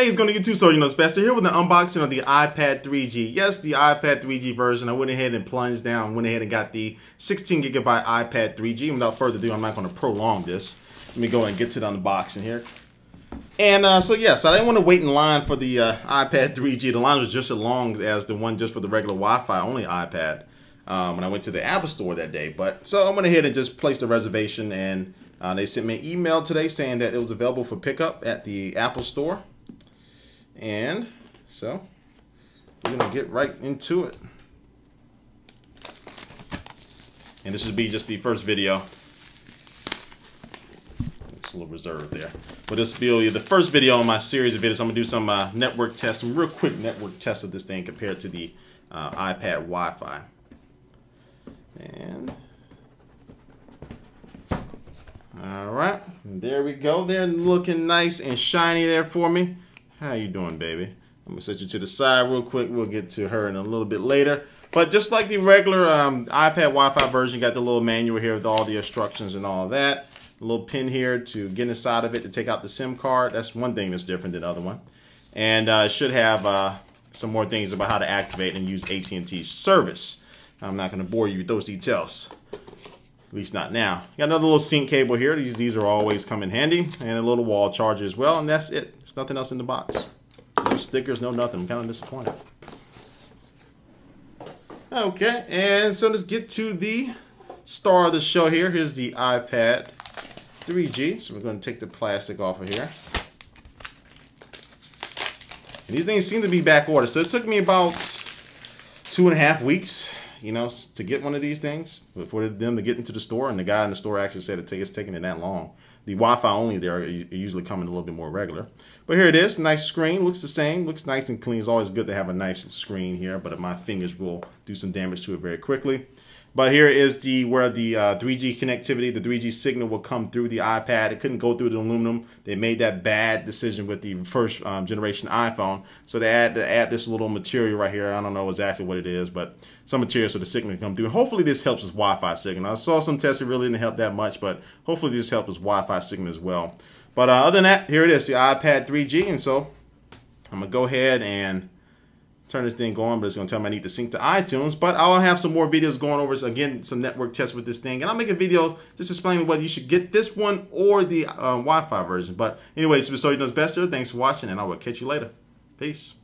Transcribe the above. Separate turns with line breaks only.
Hey, it's going to YouTube, Soldier Knows Best. Here with the unboxing of the iPad 3G. Yes, the iPad 3G version. I went ahead and plunged down, went ahead and got the 16 gigabyte iPad 3G. Without further ado, I'm not going to prolong this. Let me go and get to the unboxing here. And uh, so, yes, yeah, so I didn't want to wait in line for the uh, iPad 3G. The line was just as long as the one just for the regular Wi-Fi only iPad um, when I went to the Apple Store that day. But so I went ahead and just placed a reservation, and uh, they sent me an email today saying that it was available for pickup at the Apple Store. And so we're going to get right into it. And this will be just the first video. It's a little reserved there. But this will be the first video on my series of videos. I'm going to do some uh, network tests, some real quick network tests of this thing compared to the uh, iPad Wi-Fi. And all right, there we go. They're looking nice and shiny there for me. How you doing, baby? I'm gonna set you to the side real quick. We'll get to her in a little bit later. But just like the regular um, iPad Wi-Fi version, got the little manual here with all the instructions and all that. A little pin here to get inside of it to take out the SIM card. That's one thing that's different than the other one. And uh, should have uh, some more things about how to activate and use AT&T service. I'm not going to bore you with those details. At least not now. Got another little sync cable here. These these are always come in handy. And a little wall charger as well. And that's it. There's nothing else in the box. No stickers, no nothing. I'm kind of disappointed. Okay, and so let's get to the star of the show here. Here's the iPad 3G. So we're going to take the plastic off of here. And these things seem to be back ordered. So it took me about two and a half weeks you know, to get one of these things for them to get into the store. And the guy in the store actually said it it's taking it that long. The Wi-Fi only there are usually coming a little bit more regular. But here it is, nice screen, looks the same, looks nice and clean. It's always good to have a nice screen here, but my fingers will do some damage to it very quickly. But here is the where the uh, 3G connectivity, the 3G signal will come through the iPad. It couldn't go through the aluminum. They made that bad decision with the first um, generation iPhone. So they add to add this little material right here. I don't know exactly what it is, but some material so the signal can come through. Hopefully this helps with Wi-Fi signal. I saw some tests it really didn't help that much, but hopefully this helps with Wi-Fi signal as well. But uh, other than that, here it is, the iPad 3G. And so I'm gonna go ahead and turn this thing on, but it's going to tell me I need to sync to iTunes. But I'll have some more videos going over, again, some network tests with this thing. And I'll make a video just explaining whether you should get this one or the uh, Wi-Fi version. But anyways, Soldier Knows Best there. Thanks for watching, and I will catch you later. Peace.